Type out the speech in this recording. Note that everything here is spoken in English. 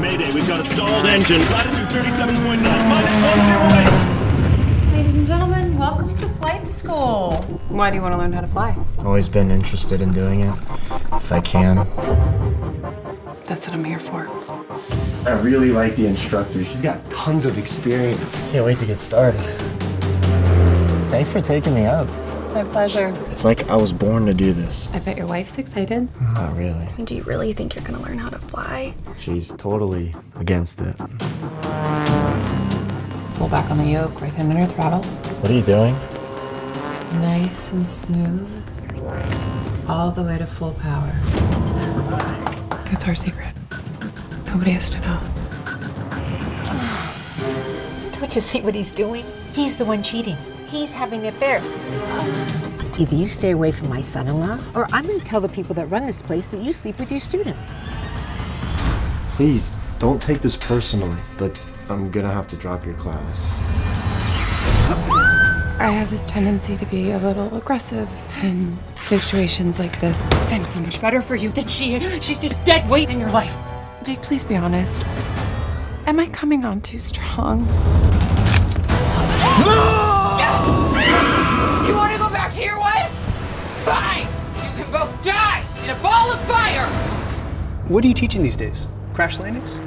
Mayday, we've got a stalled engine. Latitude 37.9, minus 108. Ladies and gentlemen, welcome to flight school. Why do you want to learn how to fly? Always been interested in doing it, if I can. That's what I'm here for. I really like the instructor. She's got tons of experience. Can't wait to get started. Thanks for taking me up. My pleasure. It's like I was born to do this. I bet your wife's excited. Not really. Do you really think you're gonna learn how to fly? She's totally against it. Pull back on the yoke, right hand under throttle. What are you doing? Nice and smooth. All the way to full power. It's our secret. Nobody has to know. Don't you see what he's doing? He's the one cheating. He's having an affair. Either you stay away from my son-in-law, or I'm going to tell the people that run this place that you sleep with your students. Please, don't take this personally, but I'm gonna have to drop your class. I have this tendency to be a little aggressive in situations like this. I'm so much better for you than she is. She's just dead weight in your life. Jake, please be honest. Am I coming on too strong? In a ball of fire. What are you teaching these days? Crash landings?